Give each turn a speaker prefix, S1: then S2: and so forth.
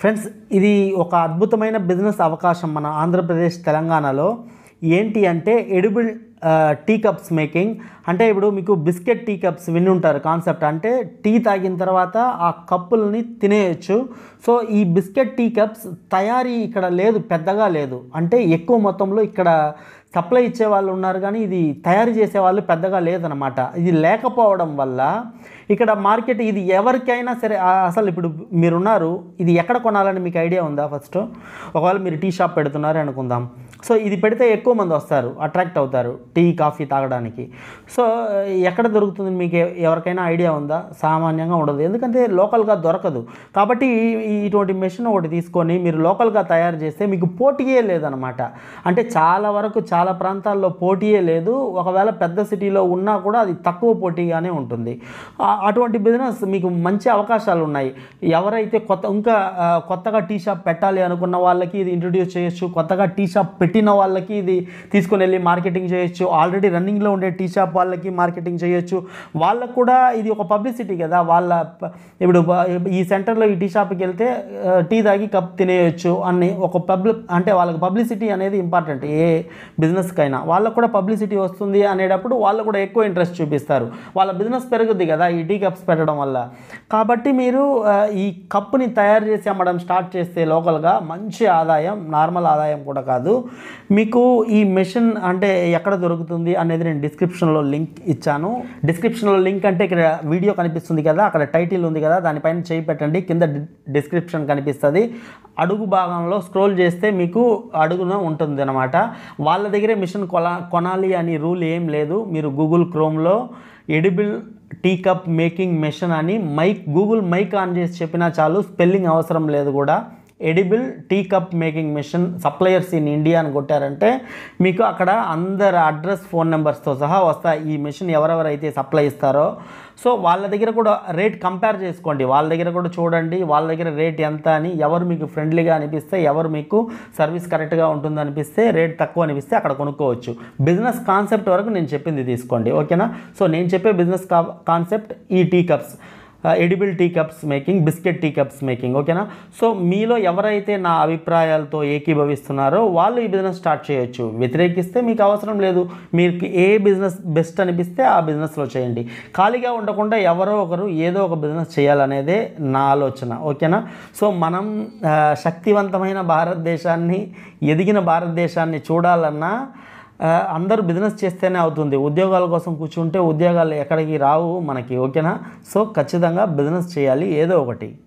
S1: Friends ఇది ఒక అద్భుతమైన బిజినెస్ అవకాశం మన ఆంధ్రప్రదేశ్ తెలంగాణలో. ఏంటి అంటే ఎడిబుల్ టీ కప్స్ మేకింగ్. అంటే ఇప్పుడు మీకు బిస్కెట్ టీ కప్స్ విని ఉంటారు కాన్సెప్ట్. అంటే టీ తాగిన తర్వాత ఆ కప్పుల్ని తినేయచ్చు. సో ఈ బిస్కెట్ టీ కప్స్ తయారీ ఇక్కడ లేదు పెద్దగా లేదు. అంటే ఎక్కువ మొత్తంలో ఇక్కడ సప్లై ఇచ్చే వాళ్ళు ఉన్నారు కానీ ఇది తయారు చేసే వాళ్ళు పెద్దగా లేదనమాట ఇది లేకపోవడం వల్ల ఇక్కడ మార్కెట్ ఇది ఎవరికైనా సరే అసలు ఇప్పుడు మీరున్నారు ఇది ఎక్కడ కొనాలని మీకు ఐడియా ఉందా ఫస్ట్? ఒకవేళ మీరు టీ షాప్ పెడుతున్నారు అనుకుందాం. సో ఇది పెడితే ఎక్కువ మంది వస్తారు అట్రాక్ట్ అవుతారు టీ కాఫీ తాగడానికి. సో ఎక్కడ దొరుకుతుంది మీకు? ఎవరికైనా ఐడియా ఉందా? సామాన్యంగా ఉండదు. ఎందుకంటే లోకల్గా దొరకదు. కాబట్టి ఇటువంటి మెషిన్ ఒకటి తీసుకొని మీరు లోకల్గా తయారు చేస్తే మీకు పోటీయే లేదనమాట. అంటే చాలా వరకు చాలా ప్రాంతాల్లో పోటీయే లేదు. ఒకవేళ పెద్ద సిటీలో ఉన్నా కూడా అది తక్కువ పోటీగానే ఉంటుంది. అటువంటి బిజినెస్ మీకు మంచి అవకాశాలు ఉన్నాయి. ఎవరైతే కొత్త ఇంకా కొత్తగా టీ షాప్ పెట్టాలి అనుకున్న వాళ్ళకి ఇది ఇంట్రడ్యూస్ చేయొచ్చు. కొత్తగా టీ షాప్ పెట్టిన వాళ్ళకి ఇది తీసుకొని వెళ్ళి మార్కెటింగ్ చేయొచ్చు. ఆల్రెడీ రన్నింగ్లో ఉండే టీ షాప్ వాళ్ళకి మార్కెటింగ్ చేయొచ్చు. వాళ్ళకు కూడా ఇది ఒక పబ్లిసిటీ కదా. వాళ్ళ ఇప్పుడు ఈ సెంటర్లో ఈ టీ షాప్కి వెళ్తే టీ తాగి కప్ తినేయచ్చు అని ఒక పబ్లిక్ అంటే వాళ్ళకి పబ్లిసిటీ అనేది ఇంపార్టెంట్ ఏ బిజినెస్కైనా వాళ్ళకు కూడా పబ్లిసిటీ వస్తుంది అనేటప్పుడు వాళ్ళు కూడా ఎక్కువ ఇంట్రెస్ట్ చూపిస్తారు. వాళ్ళ బిజినెస్ పెరుగుద్ది కదా ఈ టీ కప్స్ పెట్టడం వల్ల. కాబట్టి మీరు ఈ కప్పుని తయారు చేసి అమ్మడం స్టార్ట్ చేస్తే లోకల్గా మంచి ఆదాయం నార్మల్ ఆదాయం కూడా కాదు. మీకు ఈ మెషిన్ అంటే ఎక్కడ దొరుకుతుంది అనేది నేను డిస్క్రిప్షన్లో లింక్ ఇచ్చాను. డిస్క్రిప్షన్లో లింక్ అంటే ఇక్కడ వీడియో కనిపిస్తుంది కదా అక్కడ టైటిల్ ఉంది కదా దానిపైన చేయి పెట్టండి కింద డి- డిస్క్రిప్షన్ కనిపిస్తుంది. అడుగు భాగంలో స్క్రోల్ చేస్తే మీకు అడుగున ఉంటుంది అనమాట వాళ్ళ దగ్గరే మిషన్ కొలా కొనాలి అని రూల్ ఏం లేదు. మీరు Google క్రోమ్లో edible tea cup making machine అని మైక్ గూగుల్ మైక్ ఆన్ చేసి చెప్పినా చాలు స్పెల్లింగ్ అవసరం లేదు కూడా. Edible tea cup making machine suppliers in India అని కొట్టారంటే మీకు అక్కడ అందరి అడ్రస్ ఫోన్ నెంబర్స్తో సహా వస్తాయి ఈ మిషన్ ఎవరెవరైతే సప్లై ఇస్తారో. సో వాళ్ళ దగ్గర కూడా రేట్ కంపేర్ చేసుకోండి. వాళ్ళ దగ్గర కూడా చూడండి. వాళ్ళ దగ్గర రేట్ ఎంత అని ఎవరు మీకు ఫ్రెండ్లీగా అనిపిస్తే ఎవరు మీకు సర్వీస్ కరెక్ట్గా ఉంటుంది అనిపిస్తే రేట్ తక్కువ అనిపిస్తే అక్కడ కొనుక్కోవచ్చు. బిజినెస్ కాన్సెప్ట్ వరకు నేను చెప్పింది తీసుకోండి. ఓకేనా? సో నేను చెప్పే బిజినెస్ కాన్సెప్ట్ ఈ tea cups. Edible tea cups making biscuit tea cups making ఓకేనా సో మీలో ఎవరైతే నా అభిప్రాయాలతో ఏకీభవిస్తున్నారో వాళ్ళు ఈ బిజినెస్ స్టార్ట్ చేయొచ్చు. వ్యతిరేకిస్తే మీకు అవసరం లేదు. మీకు ఏ బిజినెస్ బెస్ట్ అనిపిస్తే ఆ బిజినెస్లో చేయండి. ఖాళీగా ఉండకుండా ఎవరో ఒకరు ఏదో ఒక బిజినెస్ చేయాలనేదే నా ఆలోచన ఓకేనా సో మనం శక్తివంతమైన భారతదేశాన్ని ఎదిగిన భారతదేశాన్ని చూడాలన్నా అందరూ బిజినెస్ చేస్తేనే అవుతుంది. ఉద్యోగాల కోసం కూర్చుంటే ఉద్యోగాలు ఎక్కడికి రావు మనకి ఓకేనా? సో ఖచ్చితంగా బిజినెస్ చేయాలి ఏదో ఒకటి.